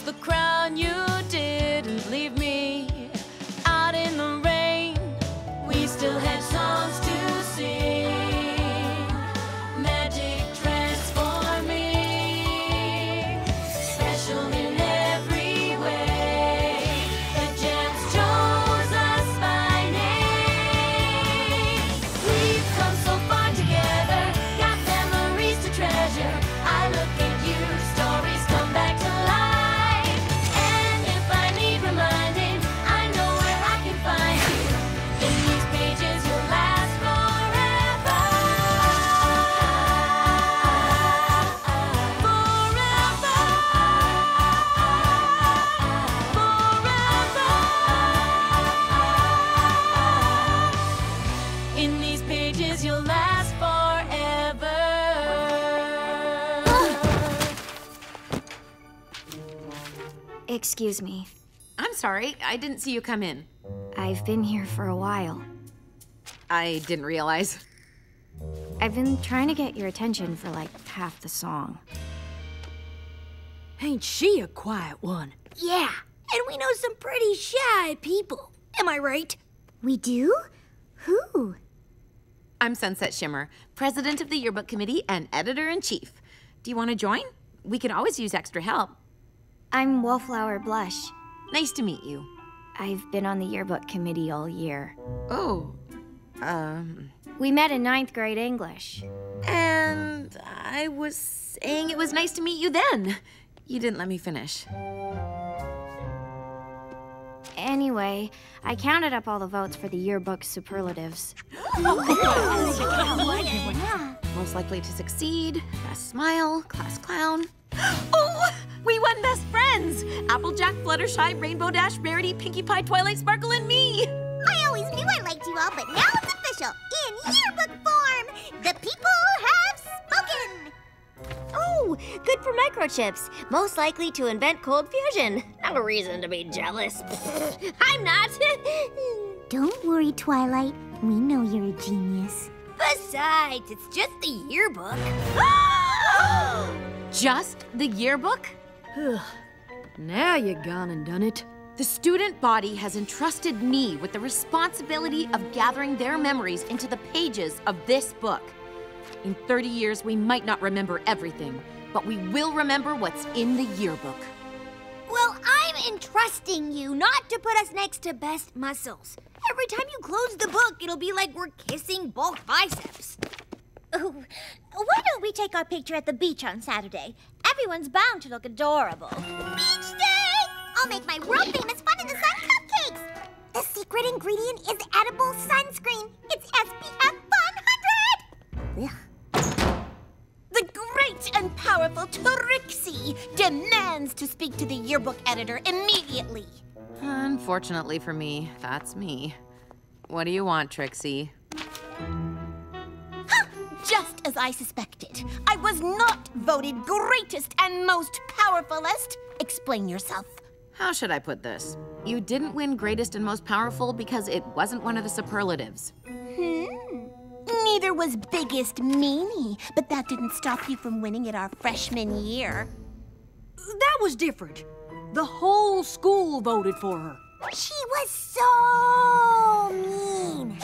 the crown? You didn't leave me Excuse me. I'm sorry, I didn't see you come in. I've been here for a while. I didn't realize. I've been trying to get your attention for like half the song. Ain't she a quiet one? Yeah, and we know some pretty shy people. Am I right? We do? Who? I'm Sunset Shimmer, president of the yearbook committee and editor in chief. Do you want to join? We can always use extra help. I'm Wallflower Blush. Nice to meet you. I've been on the yearbook committee all year. Oh, um, We met in ninth grade English. and I was saying it was nice to meet you then. You didn't let me finish. Anyway, I counted up all the votes for the yearbook superlatives. Most likely to succeed, best smile, class clown. Oh, we won best friends! Applejack, Fluttershy, Rainbow Dash, Rarity, Pinkie Pie, Twilight Sparkle, and me! I always knew I liked you all, but now it's official. In yearbook form, the people have spoken. Oh, good for Micro Chips. Most likely to invent cold fusion. No reason to be jealous. I'm not. Don't worry, Twilight. We know you're a genius. Besides, it's just the yearbook. Just the yearbook? Now you gone and done it. The student body has entrusted me with the responsibility of gathering their memories into the pages of this book. In 30 years, we might not remember everything, but we will remember what's in the yearbook. Well, I'm entrusting you not to put us next to best muscles. Every time you close the book, it'll be like we're kissing both biceps. Ooh, why don't we take our picture at the beach on Saturday? Everyone's bound to look adorable. Beach day! I'll make my world famous Fun in the Sun cupcakes. The secret ingredient is edible sunscreen. It's SPF 100. Ugh. The great and powerful Trixie demands to speak to the yearbook editor immediately. Unfortunately for me, that's me. What do you want, Trixie? Just as I suspected, I was not voted greatest and most powerfulest. Explain yourself. How should I put this? You didn't win greatest and most powerful because it wasn't one of the superlatives. Hmm. Neither was biggest meanie, but that didn't stop you from winning it our freshman year. That was different. The whole school voted for her. She was so mean.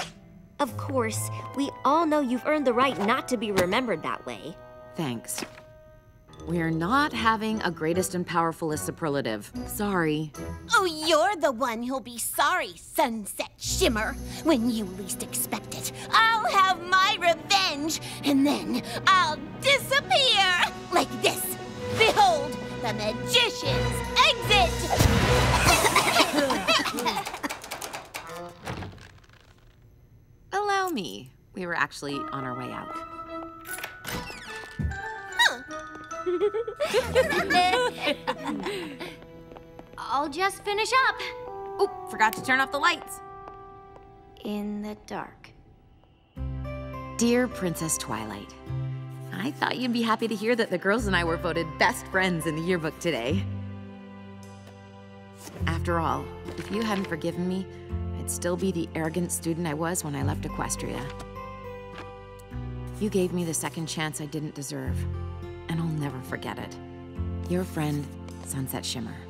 Of course, we all know you've earned the right not to be remembered that way. Thanks. We're not having a greatest and powerfulest superlative. Sorry. Oh, you're the one who'll be sorry, Sunset Shimmer. When you least expect it, I'll have my revenge, and then I'll disappear like this. Behold, the magician's exit! Allow me. We were actually on our way out. I'll just finish up. Oop, forgot to turn off the lights. In the dark. Dear Princess Twilight, I thought you'd be happy to hear that the girls and I were voted best friends in the yearbook today. After all, if you hadn't forgiven me, Still be the arrogant student I was when I left Equestria. You gave me the second chance I didn't deserve, and I'll never forget it. Your friend, Sunset Shimmer.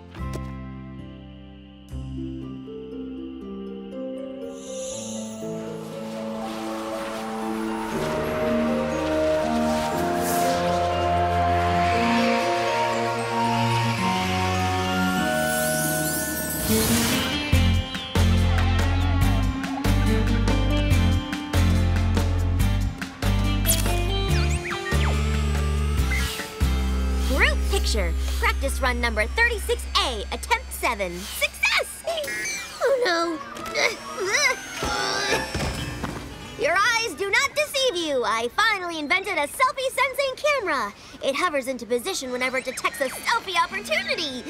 26A, attempt 7. Success! Oh, no. Your eyes do not deceive you. I finally invented a selfie-sensing camera. It hovers into position whenever it detects a selfie opportunity.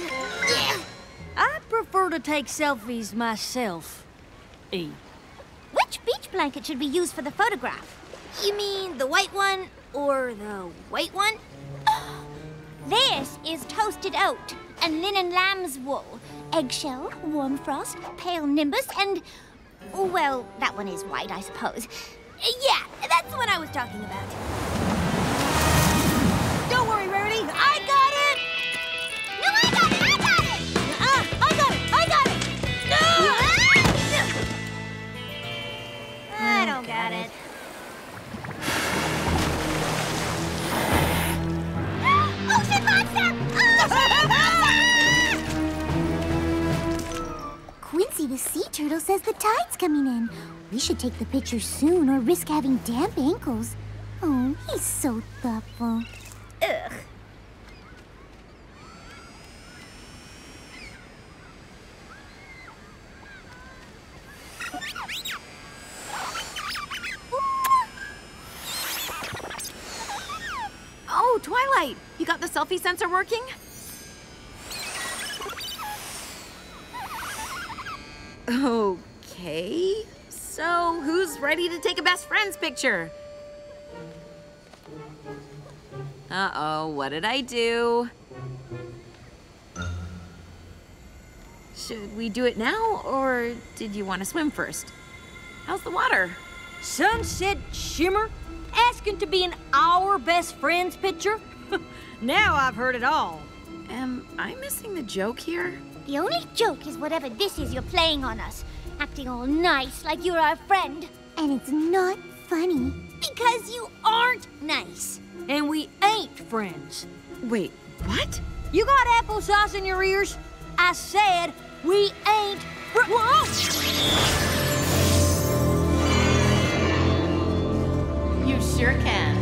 I prefer to take selfies myself, E. Which beach blanket should we use for the photograph? You mean the white one or the white one? this is toasted oat and linen lamb's wool, eggshell, warm frost, pale nimbus, and. Well, that one is white, I suppose. Yeah, that's the one I was talking about. Don't worry, Rarity. I the sea turtle says the tide's coming in. We should take the picture soon or risk having damp ankles. Oh, he's so thoughtful. Ugh. Oh, Twilight! You got the selfie sensor working? Okay. So, who's ready to take a best friends picture? Uh oh, what did I do? Should we do it now, or did you want to swim first? How's the water? Sunset Shimmer asking to be in our best friend's picture? now I've heard it all. Am I missing the joke here? The only joke is whatever this is you're playing on us, acting all nice like you're our friend. And it's not funny. Because you aren't nice. And we ain't friends. Wait, what? You got applesauce in your ears? I said we ain't fr- Whoa! You sure can.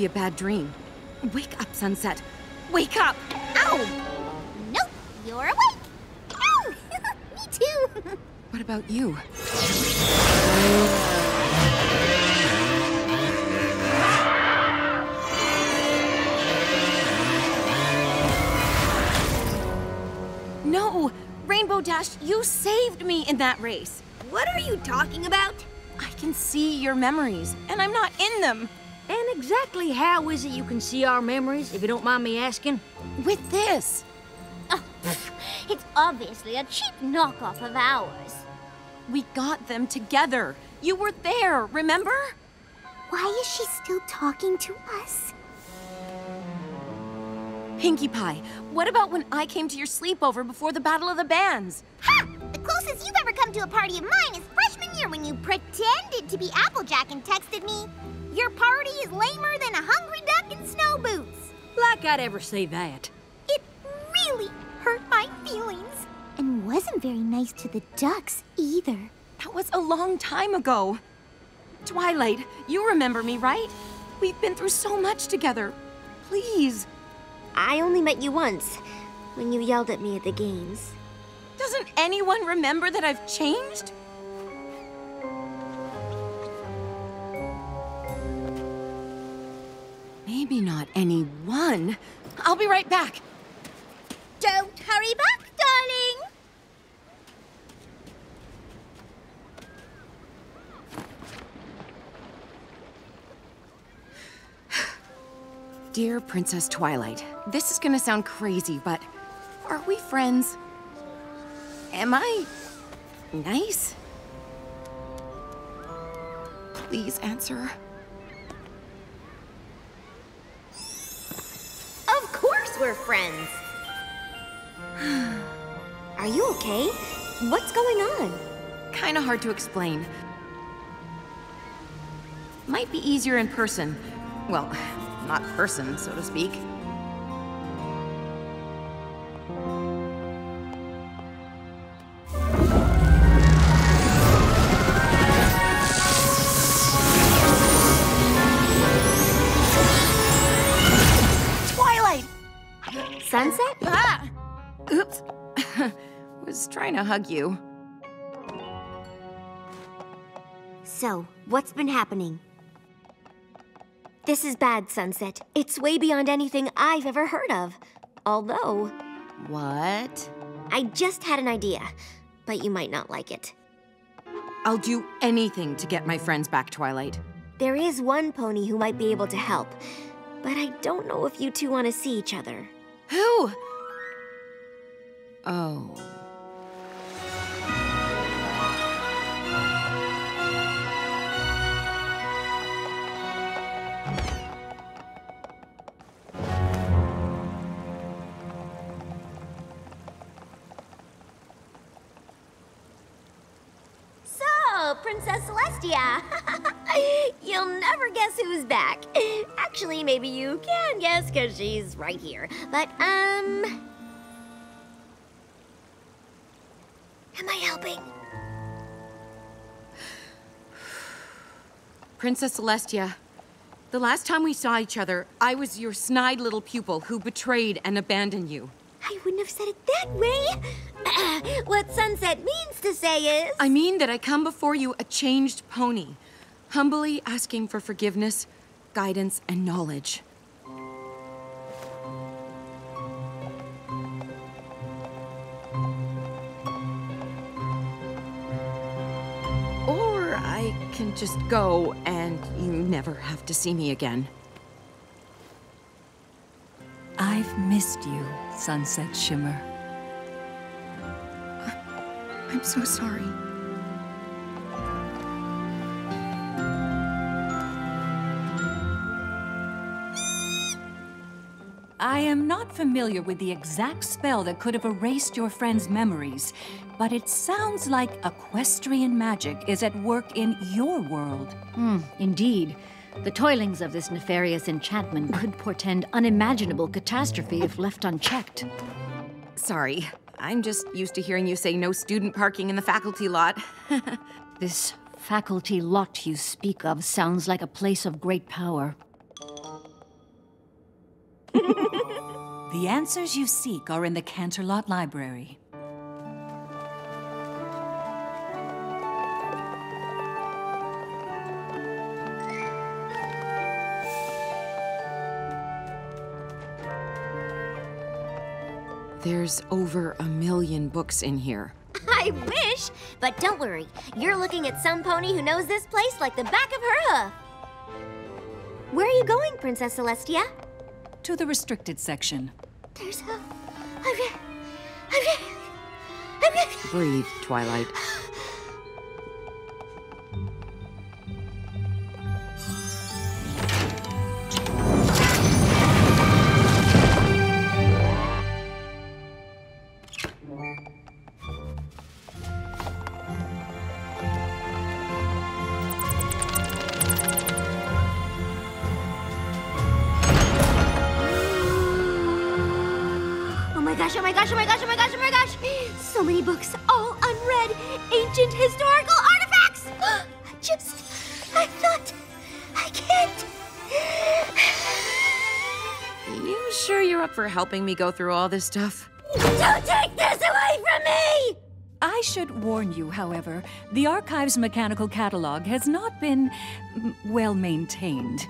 Be a bad dream. Wake up, Sunset. Wake up! Ow! Nope, you're awake. Ow! Oh, me too. What about you? No! Rainbow Dash, you saved me in that race. What are you talking about? I can see your memories, and I'm not in them. And exactly how is it you can see our memories, if you don't mind me asking? With this. Oh, it's obviously a cheap knockoff of ours. We got them together. You were there, remember? Why is she still talking to us? Pinkie Pie, what about when I came to your sleepover before the Battle of the Bands? Ha! The closest you've ever come to a party of mine is freshman year when you pretended to be Applejack and texted me, Your party is lamer than a hungry duck in snow boots. Like I'd ever say that. It really hurt my feelings. And wasn't very nice to the ducks either. That was a long time ago. Twilight, you remember me, right? We've been through so much together. Please. I only met you once, when you yelled at me at the games. Doesn't anyone remember that I've changed? Maybe not anyone. I'll be right back. Don't hurry back, darling. Dear Princess Twilight, this is gonna sound crazy, but are we friends? Am I nice? Please answer. Of course we're friends. Are you okay? What's going on? Kinda hard to explain. Might be easier in person. Well, not person, so to speak. Hug you. So, what's been happening? This is bad, Sunset. It's way beyond anything I've ever heard of. Although, What? I just had an idea, but you might not like it. I'll do anything to get my friends back, Twilight. There is one pony who might be able to help, but I don't know if you two want to see each other. Who? Oh. Princess Celestia. You'll never guess who's back. Actually, maybe you can guess because she's right here. But, um. Am I helping? Princess Celestia, the last time we saw each other, I was your snide little pupil who betrayed and abandoned you. I wouldn't have said it that way. Uh, what Sunset means to say is. I mean that I come before you a changed pony, humbly asking for forgiveness, guidance, and knowledge. Or I can just go and you never have to see me again. I've missed you, Sunset Shimmer. I'm so sorry. I am not familiar with the exact spell that could have erased your friend's memories, but it sounds like equestrian magic is at work in your world. Hmm, indeed. The toilings of this nefarious enchantment could portend unimaginable catastrophe if left unchecked. Sorry, I'm just used to hearing you say no student parking in the faculty lot. this faculty lot you speak of sounds like a place of great power. the answers you seek are in the Canterlot Library. There's over a million books in here. I wish, but don't worry. You're looking at some pony who knows this place like the back of her hoof. Where are you going, Princess Celestia? To the restricted section. There's a. Okay. Okay. Okay. Breathe, Twilight. Sure you're up for helping me go through all this stuff? Don't take this away from me! I should warn you, however, the Archive's mechanical catalog has not been well maintained.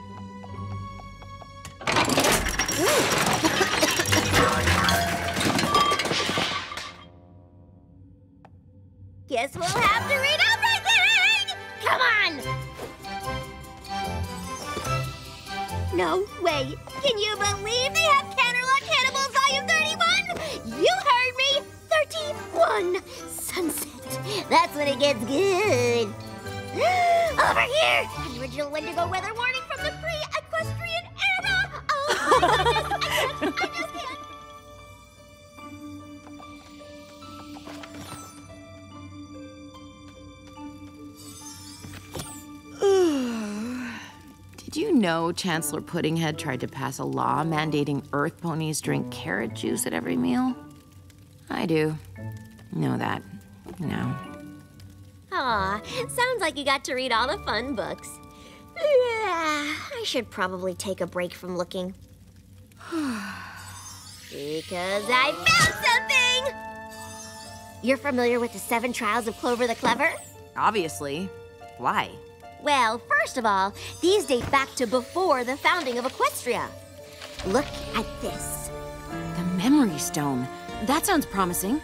Chancellor Puddinghead tried to pass a law mandating Earth ponies drink carrot juice at every meal? I do. Know that. No. Aw, sounds like you got to read all the fun books. Yeah, I should probably take a break from looking. because I found something! You're familiar with the seven trials of Clover the Clever? Obviously. Why? Well, first of all, these date back to before the founding of Equestria. Look at this. The Memory Stone. That sounds promising.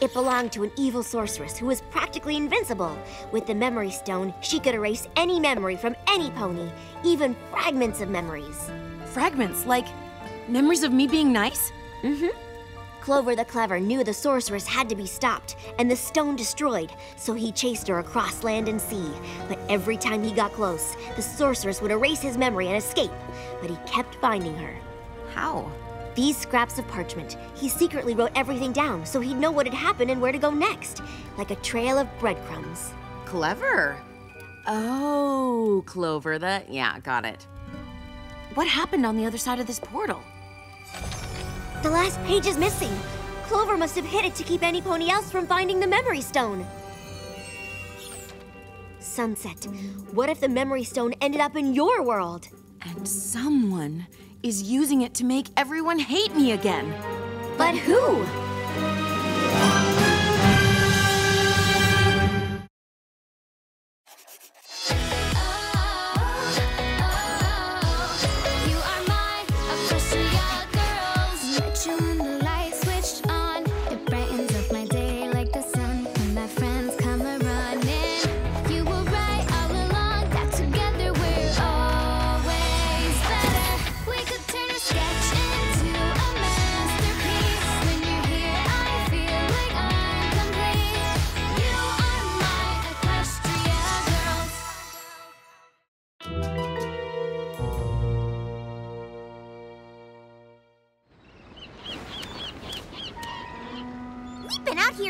It belonged to an evil sorceress who was practically invincible. With the Memory Stone, she could erase any memory from any pony, even fragments of memories. Fragments, like memories of me being nice? Mm-hmm. Clover the Clever knew the sorceress had to be stopped and the stone destroyed, so he chased her across land and sea. But every time he got close, the sorceress would erase his memory and escape. But he kept finding her. How? These scraps of parchment, he secretly wrote everything down so he'd know what had happened and where to go next, like a trail of breadcrumbs. Clever. Oh, Clover, the... Yeah, got it. What happened on the other side of this portal? The last page is missing. Clover must have hid it to keep any pony else from finding the memory stone. Sunset, what if the memory stone ended up in your world? And someone is using it to make everyone hate me again. But who?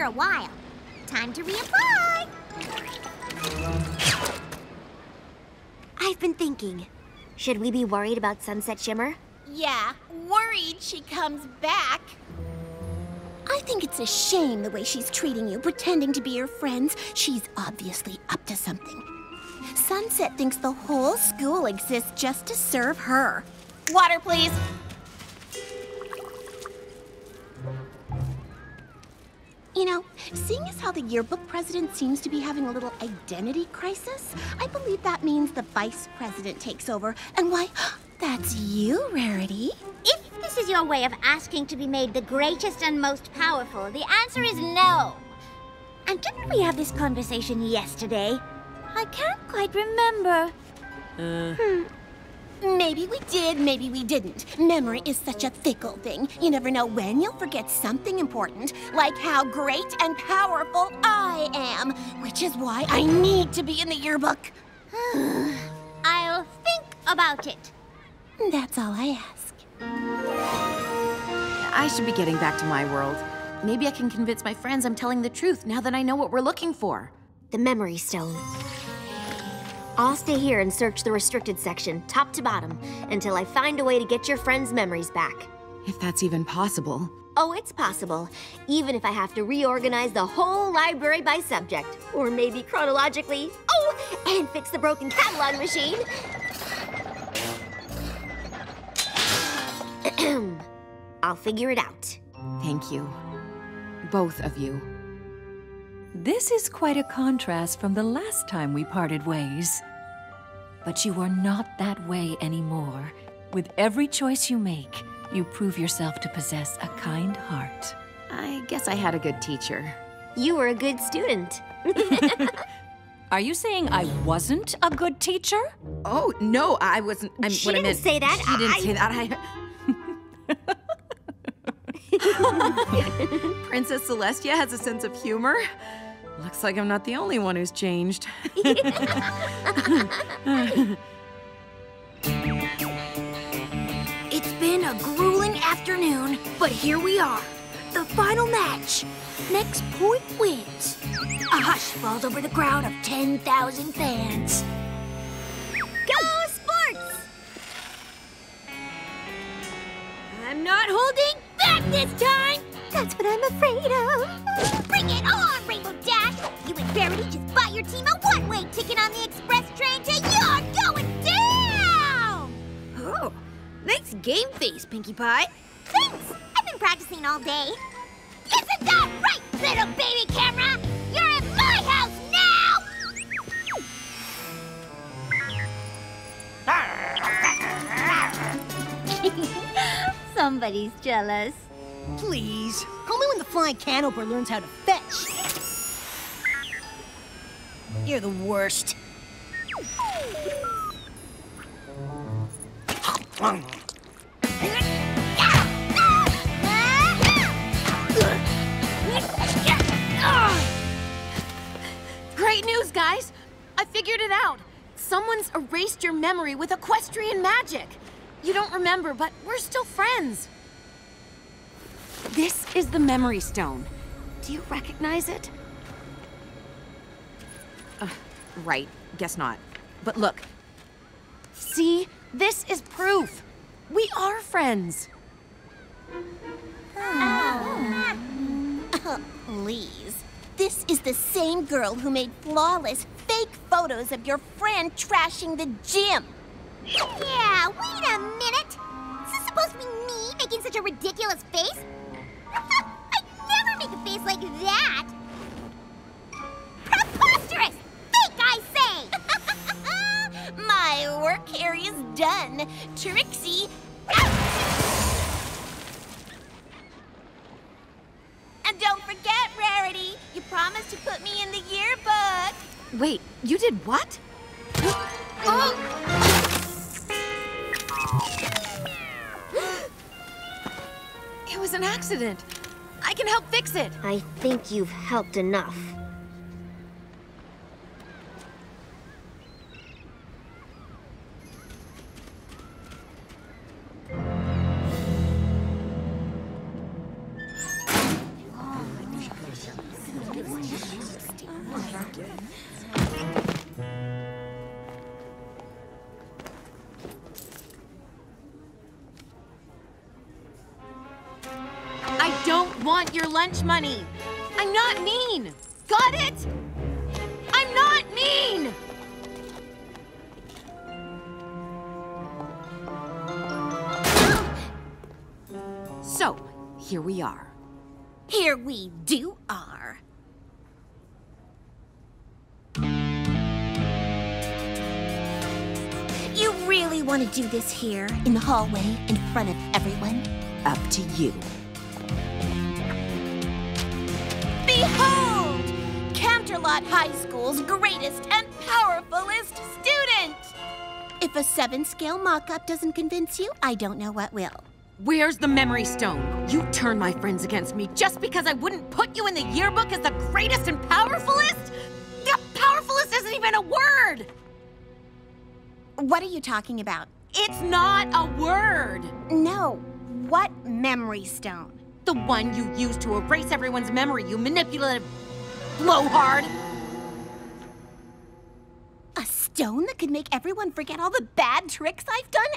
A while. Time to reapply. I've been thinking. Should we be worried about Sunset Shimmer? Yeah, worried she comes back. I think it's a shame the way she's treating you, pretending to be your friends. She's obviously up to something. Sunset thinks the whole school exists just to serve her. Water, please. You know, seeing as how the yearbook president seems to be having a little identity crisis, I believe that means the vice president takes over. And why, that's you, Rarity. If this is your way of asking to be made the greatest and most powerful, the answer is no. And didn't we have this conversation yesterday? I can't quite remember. Hmm. Maybe we did, maybe we didn't. Memory is such a fickle thing. You never know when you'll forget something important, like how great and powerful I am, which is why I need to be in the yearbook. I'll think about it. That's all I ask. I should be getting back to my world. Maybe I can convince my friends I'm telling the truth now that I know what we're looking for. The Memory Stone. I'll stay here and search the restricted section, top to bottom, until I find a way to get your friends' memories back. If that's even possible. Oh, it's possible, even if I have to reorganize the whole library by subject, or maybe chronologically. Oh, and fix the broken catalog machine. I'll figure it out. Thank you. Both of you. This is quite a contrast from the last time we parted ways. But you are not that way anymore. With every choice you make, you prove yourself to possess a kind heart. I guess I had a good teacher. You were a good student. Are you saying I wasn't a good teacher? Oh, no, I wasn't. I'm, she what didn't meant, say that. She didn't say that. I... Princess Celestia has a sense of humor. Looks like I'm not the only one who's changed. It's been a grueling afternoon, but here we are. The final match. Next point wins. A hush falls over the crowd of 10,000 fans. Go sports! I'm not holding back this time! That's what I'm afraid of. Bring it on, Rainbow Dash! You and Rarity just bought your team a one-way ticket on the express train to You're Going Down! Oh, nice game face, Pinkie Pie. Thanks! I've been practicing all day. Isn't that right, little baby camera? You're at my house now! Somebody's jealous. Please. Call me when the flying canoper learns how to fetch. You're the worst. Great news, guys! I figured it out. Someone's erased your memory with equestrian magic. You don't remember, but we're still friends. This is the Memory Stone. Do you recognize it? Uh, right, guess not. But look. See? This is proof. We are friends. Please. This is the same girl who made flawless, fake photos of your friend trashing the gym. Yeah, wait a minute. Is this supposed to be me making such a ridiculous face? I'd never make a face like that. Preposterous! Fake, I say! My work area's done. Trixie, out! And don't forget, Rarity, you promised to put me in the yearbook. Wait, you did what? It an accident. I can help fix it. I think you've helped enough. Hallway, in front of everyone? Up to you. Behold! Canterlot High School's greatest and powerfulest student! If a seven scale mock up doesn't convince you, I don't know what will. Where's the memory stone? You turned my friends against me just because I wouldn't put you in the yearbook as the greatest and powerfulest? Yeah, powerfulest isn't even a word! What are you talking about? It's not a word! No. What memory stone? The one you used to erase everyone's memory, you manipulative blowhard! A stone that could make everyone forget all the bad tricks I've done?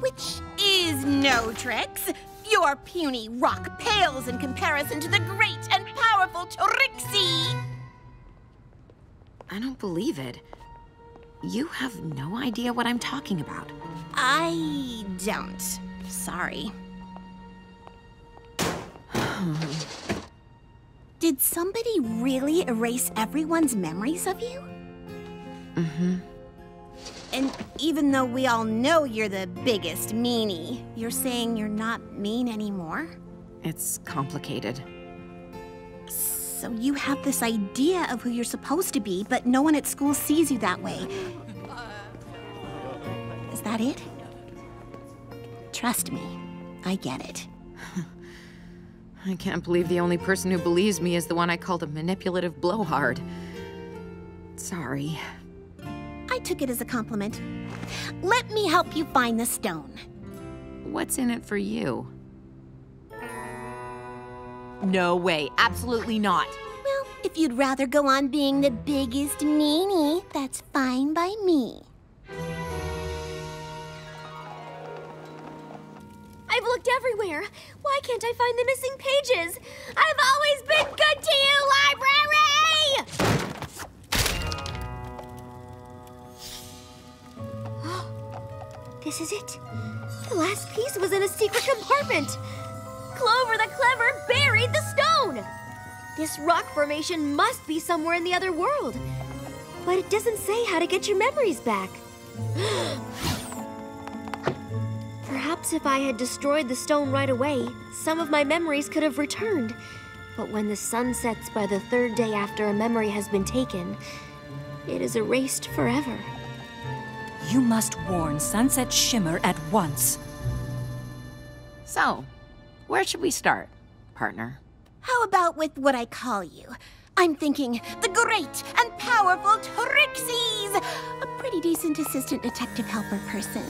Which is no tricks. Your puny rock pales in comparison to the great and powerful Trixie. I don't believe it. You have no idea what I'm talking about. I don't. Sorry. Did somebody really erase everyone's memories of you? Mm-hmm. And even though we all know you're the biggest meanie, you're saying you're not mean anymore? It's complicated. So you have this idea of who you're supposed to be, but no one at school sees you that way. Is that it? Trust me, I get it. I can't believe the only person who believes me is the one I called a manipulative blowhard. Sorry. I took it as a compliment. Let me help you find the stone. What's in it for you? No way. Absolutely not. Well, if you'd rather go on being the biggest meanie, that's fine by me. I've looked everywhere. Why can't I find the missing pages? I've always been good to you, library! this is it. The last piece was in a secret compartment. Clover the Clever buried the stone. This rock formation must be somewhere in the other world. But it doesn't say how to get your memories back. Perhaps if I had destroyed the stone right away, some of my memories could have returned. But when the sun sets by the third day after a memory has been taken, it is erased forever. You must warn Sunset Shimmer at once. So, where should we start, partner? How about with what I call you? I'm thinking the great and powerful Trixie's! A pretty decent assistant detective helper person.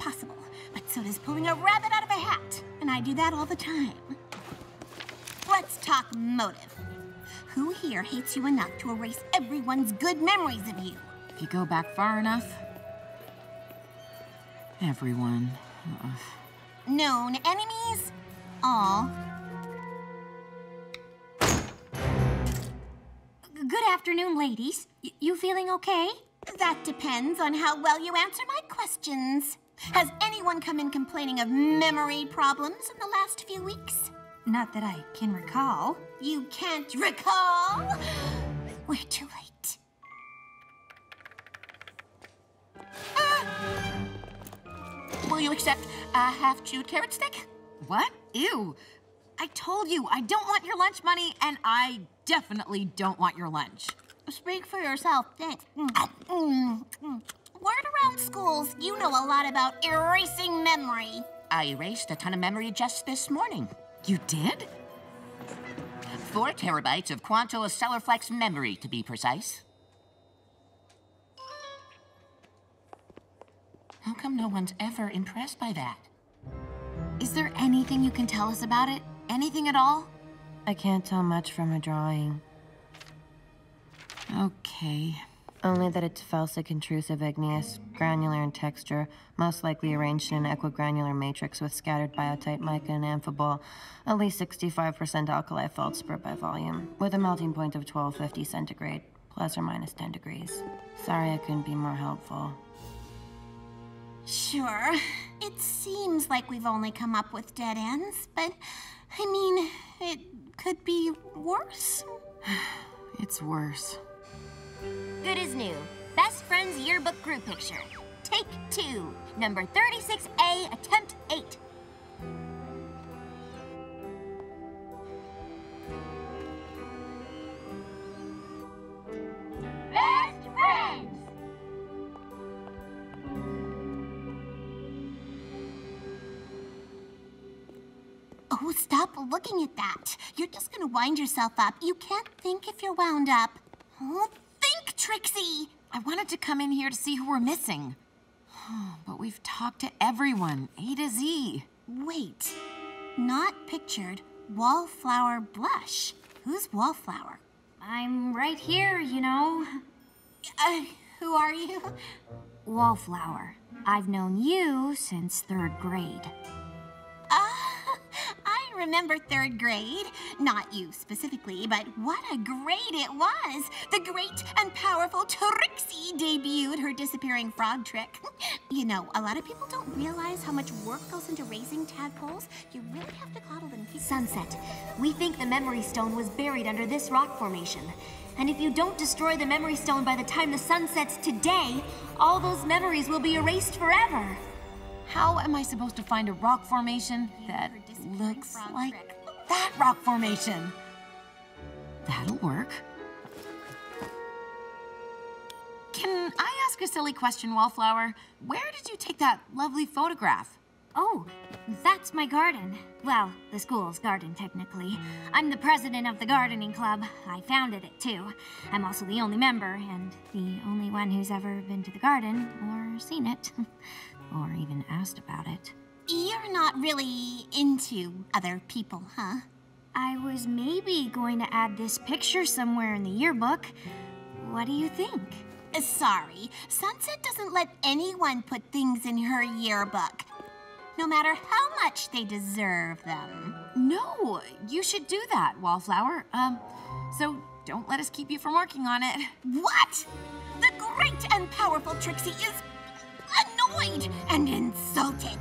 Seems impossible, but so does pulling a rabbit out of a hat. And I do that all the time. Let's talk motive. Who here hates you enough to erase everyone's good memories of you? If you go back far enough, everyone. Ugh. Known enemies? All. Good afternoon, ladies. Y- you feeling okay? That depends on how well you answer my questions. Has anyone come in complaining of memory problems in the last few weeks? Not that I can recall. You can't recall? We're too late. Ah! Will you accept a half chewed carrot stick? What? Ew. I told you, I don't want your lunch money, and I definitely don't want your lunch. Speak for yourself. Thanks. Mm. Mm. Mm. Word around schools, you know a lot about erasing memory. I erased a ton of memory just this morning. You did? Four terabytes of Quanto Stellarflex memory, to be precise. How come no one's ever impressed by that? Is there anything you can tell us about it? Anything at all? I can't tell much from a drawing. Okay. Only that it's felsic intrusive igneous, granular in texture, most likely arranged in an equigranular matrix with scattered biotite mica and amphibole, at least 65% alkali feldspar by volume, with a melting point of 1250 centigrade, plus or minus 10 degrees. Sorry I couldn't be more helpful. Sure. It seems like we've only come up with dead ends, but I mean, it could be worse. it's worse. Good as new. Best Friends Yearbook Group Picture. Take two. Number 36A, attempt eight. Best Friends! Oh, stop looking at that. You're just gonna wind yourself up. You can't think if you're wound up. Oh, Trixie! I wanted to come in here to see who we're missing. But we've talked to everyone, A to Z. Wait. Not pictured. Wallflower blush. Who's Wallflower? I'm right here, you know. Uh, who are you? Wallflower. I've known you since third grade. Remember third grade. Not you specifically, but what a grade it was. The great and powerful Trixie debuted her disappearing frog trick. You know, a lot of people don't realize how much work goes into raising tadpoles. You really have to coddle them. Sunset. We think the Memory Stone was buried under this rock formation. And if you don't destroy the Memory Stone by the time the sun sets today, all those memories will be erased forever. How am I supposed to find a rock formation that looks like that rock formation? That'll work. Can I ask a silly question, Wallflower? Where did you take that lovely photograph? Oh, that's my garden. Well, the school's garden, technically. I'm the president of the gardening club. I founded it, too. I'm also the only member, and the only one who's ever been to the garden or seen it, or even asked about it. You're not really into other people, huh? I was maybe going to add this picture somewhere in the yearbook. What do you think? Uh, Sorry, Sunset doesn't let anyone put things in her yearbook, no matter how much they deserve them. No, you should do that, Wallflower. Um, so don't let us keep you from working on it. What? The great and powerful Trixie is annoyed and insulted.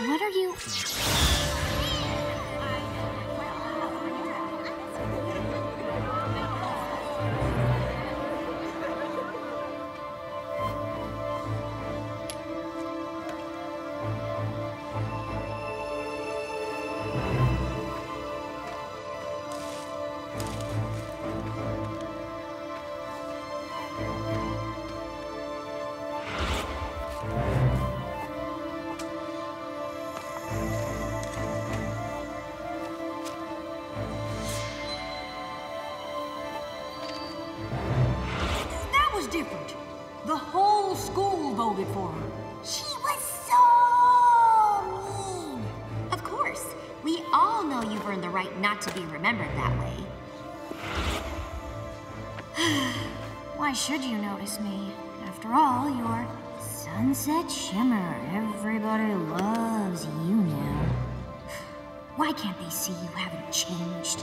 What are you. Why should you notice me? After all, you're Sunset Shimmer. Everybody loves you now. Why can't they see you haven't changed?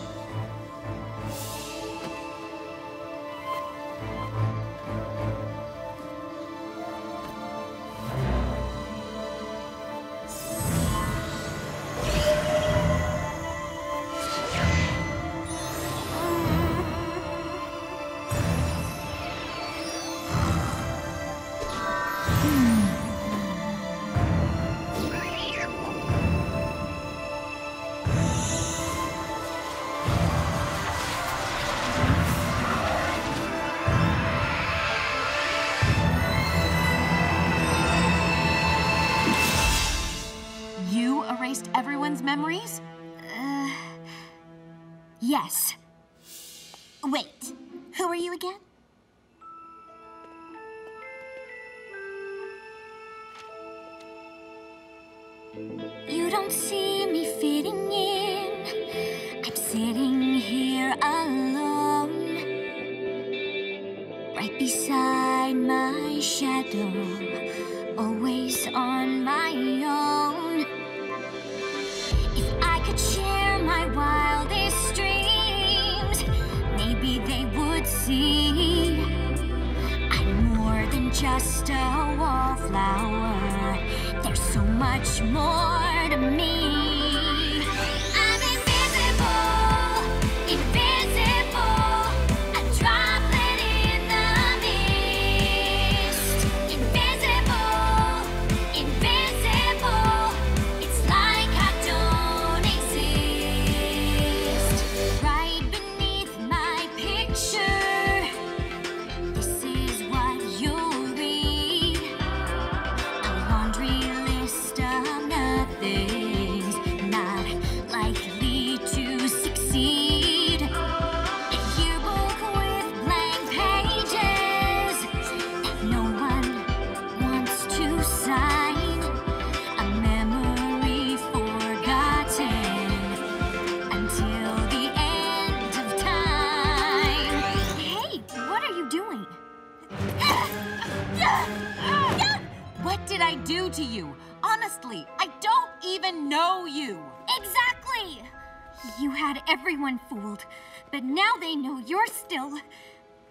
Just a wallflower. There's so much more to me. You? Honestly, I don't even know you. Exactly! You had everyone fooled, but now they know you're still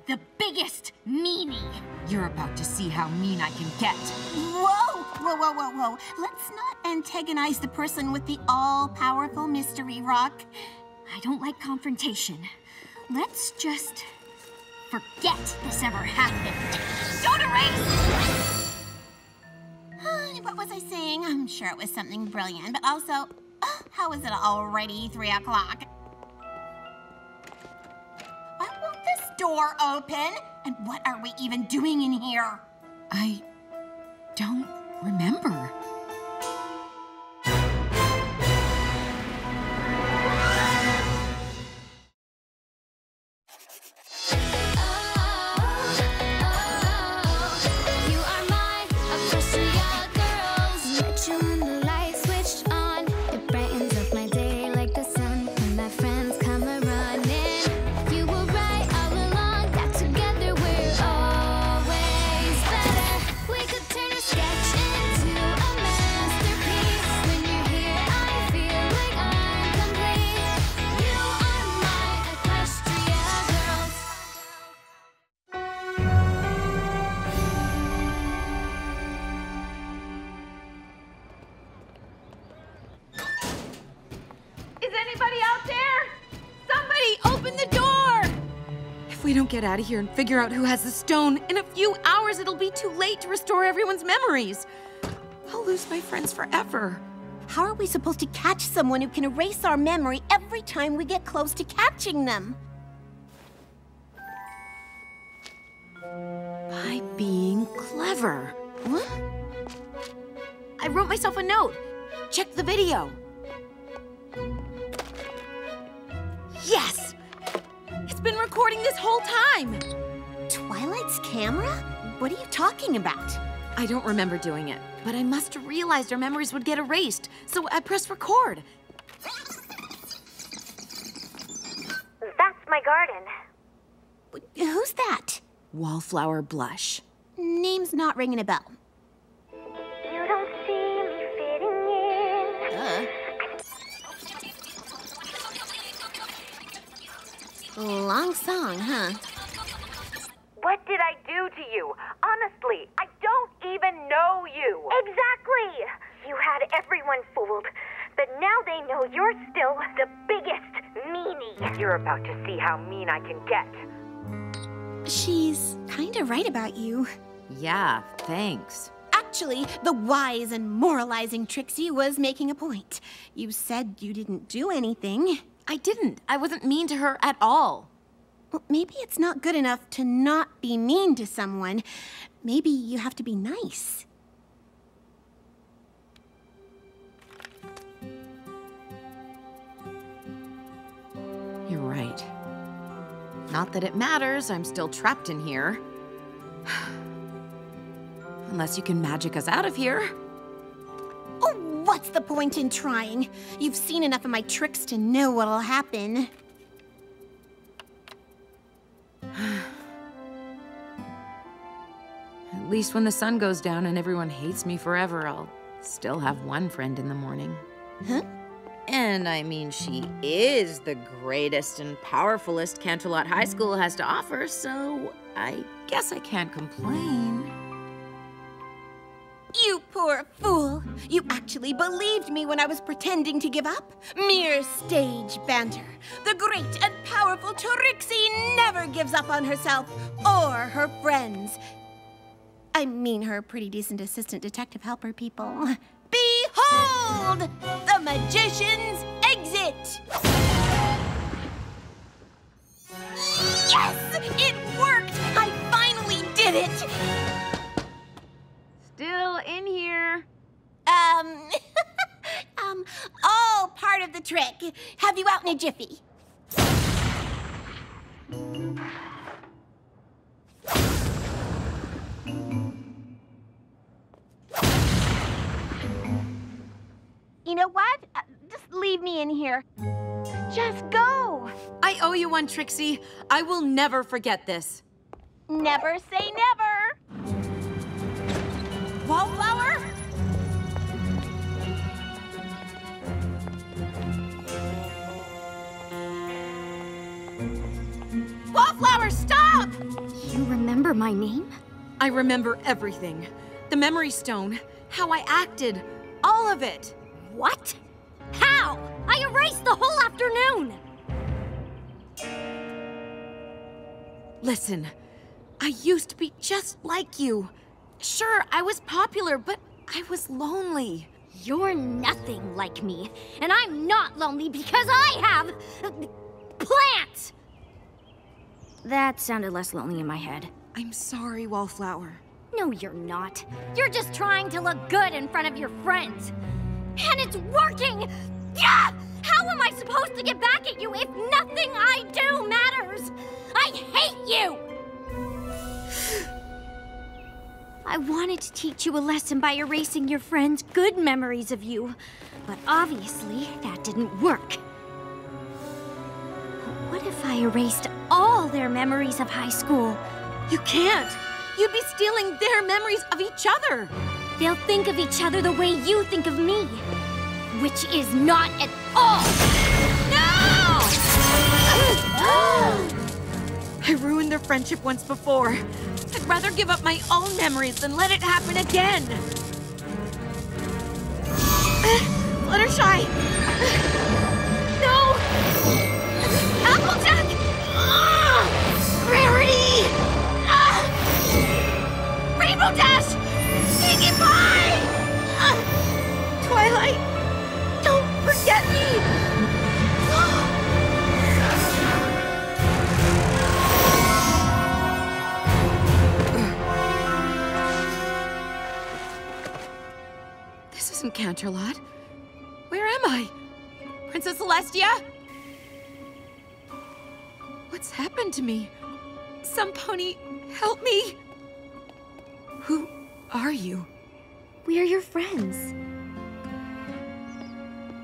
the biggest meanie. You're about to see how mean I can get. Whoa, whoa, whoa, whoa, whoa. Let's not antagonize the person with the all-powerful mystery rock. I don't like confrontation. Let's just forget this ever happened. Don't erase! What was I saying? I'm sure it was something brilliant, but also, how is it already three o'clock? Why won't this door open? And what are we even doing in here? I don't remember. Get out of here and figure out who has the stone, in a few hours it'll be too late to restore everyone's memories. I'll lose my friends forever. How are we supposed to catch someone who can erase our memory every time we get close to catching them? By being clever. What? I wrote myself a note. Check the video. Been recording this whole time! Twilight's camera? What are you talking about? I don't remember doing it, but I must have realized our memories would get erased, so I pressed record. That's my garden. Who's that? Wallflower blush. Name's not ringing a bell. Long song, huh? What did I do to you? Honestly, I don't even know you. Exactly! You had everyone fooled, but now they know you're still the biggest meanie. You're about to see how mean I can get. She's kinda right about you. Yeah, thanks. Actually, the wise and moralizing Trixie was making a point. You said you didn't do anything. I didn't. I wasn't mean to her at all. Well, maybe it's not good enough to not be mean to someone. Maybe you have to be nice. You're right. Not that it matters, I'm still trapped in here. Unless you can magic us out of here. Oh, what's the point in trying? You've seen enough of my tricks to know what'll happen. At least when the sun goes down and everyone hates me forever, I'll still have one friend in the morning. Huh? And I mean, she is the greatest and powerfulest Canterlot High School has to offer, so I guess I can't complain. You poor fool! You actually believed me when I was pretending to give up? Mere stage banter. The great and powerful Trixie never gives up on herself or her friends. I mean, her pretty decent assistant detective helper people. Behold! The magician's exit! Yes! It worked! I finally did it! Still in here. Um, um, all part of the trick. Have you out in a jiffy? You know what? Uh, Just leave me in here. Just go. I owe you one, Trixie. I will never forget this. Never say never. Wallflower? Wallflower, stop! You remember my name? I remember everything. The memory stone, how I acted, all of it. What? How? I erased the whole afternoon! Listen, I used to be just like you. Sure, I was popular, but I was lonely. You're nothing like me, and I'm not lonely because I have plants. That sounded less lonely in my head. I'm sorry, Wallflower. No, you're not. You're just trying to look good in front of your friends. And it's working! Yeah! How am I supposed to get back at you if nothing I do matters? I hate you! I wanted to teach you a lesson by erasing your friends' good memories of you, but obviously that didn't work. What if I erased all their memories of high school? You can't! You'd be stealing their memories of each other! They'll think of each other the way you think of me, which is not at all. No! I ruined their friendship once before. I'd rather give up my own memories than let it happen again. Fluttershy! Canterlot. Where am I? Princess Celestia? What's happened to me? Some pony, help me! Who are you? We're your friends.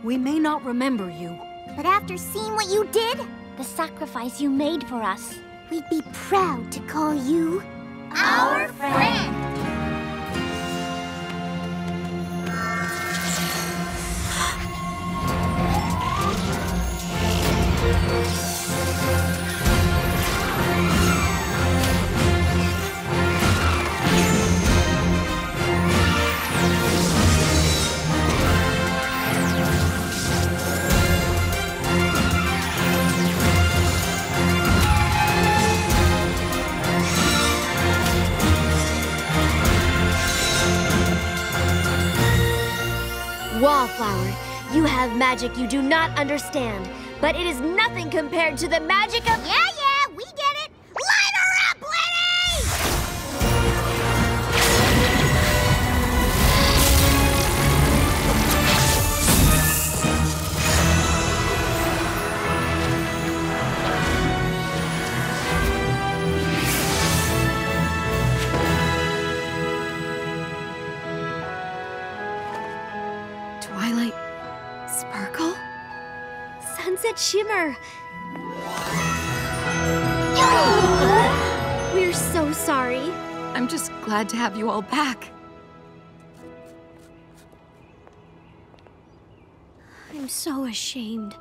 We may not remember you. But after seeing what you did, the sacrifice you made for us, we'd be proud to call you our friend. Wallflower, you have magic you do not understand, but it is nothing compared to the magic of. Yeah, yeah, Shimmer! We're so sorry. I'm just glad to have you all back. I'm so ashamed.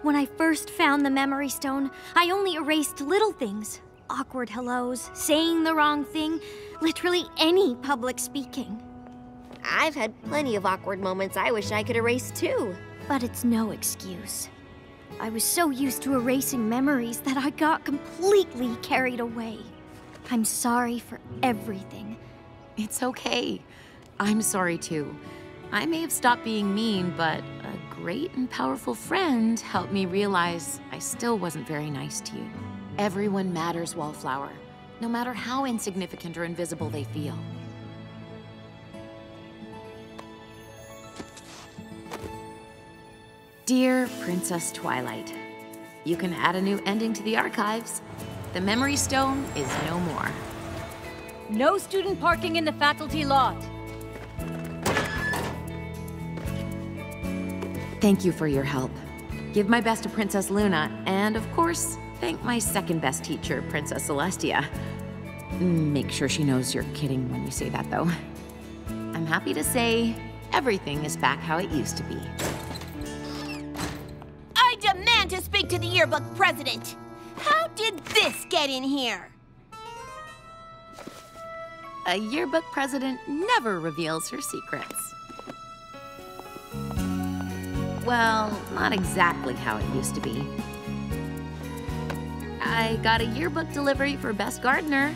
When I first found the Memory Stone, I only erased little things awkward hellos, saying the wrong thing, literally any public speaking. I've had plenty of awkward moments I wish I could erase too. But it's no excuse. I was so used to erasing memories that I got completely carried away. I'm sorry for everything. It's okay. I'm sorry too. I may have stopped being mean, but a great and powerful friend helped me realize I still wasn't very nice to you. Everyone matters, Wallflower, no matter how insignificant or invisible they feel. Dear Princess Twilight, you can add a new ending to the archives. The Memory Stone is no more. No student parking in the faculty lot. Thank you for your help. Give my best to Princess Luna, and of course, thank my second best teacher, Princess Celestia. Make sure she knows you're kidding when you say that, though. I'm happy to say everything is back how it used to be. To the yearbook president. How did this get in here? A yearbook president never reveals her secrets. Well, not exactly how it used to be. I got a yearbook delivery for Best Gardener.